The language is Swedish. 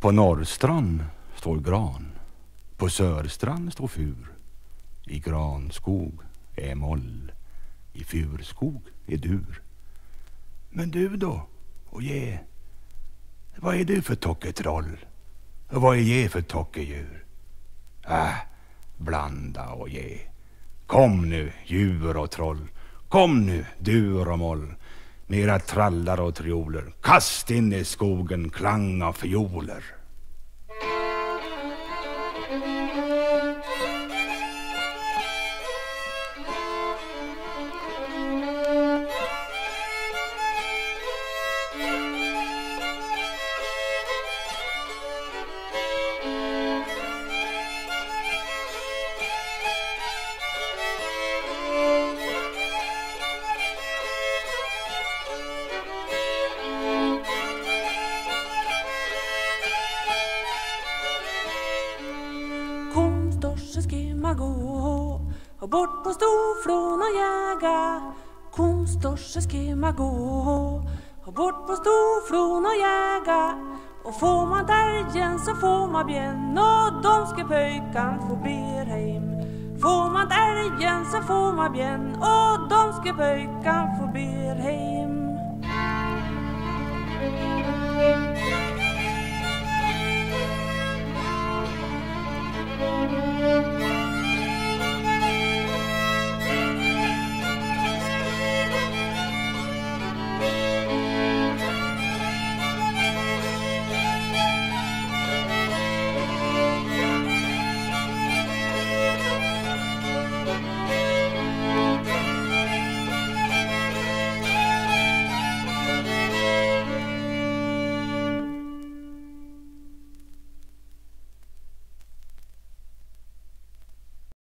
På Norrstrand står gran. På Sörstrand står fur. I granskog är moll. I furskog är dur. Men du då, och ge? Vad är du för tocketroll? Och vad är ge för tockedjur? Äh, ah, blanda och ge. Kom nu, djur och troll. Kom nu, dur och moll. Med era trallar och trioler. Kast in i skogen klang av fioler. Kom, och bort på storflon och jäga Konstorse skimma gå. Och bort på storflon och jäga och får man därgen så får man bjänn, och de ska pöjkan få Berheim Får man därgen så får man bjänn, och de ska pöjkan få Berheim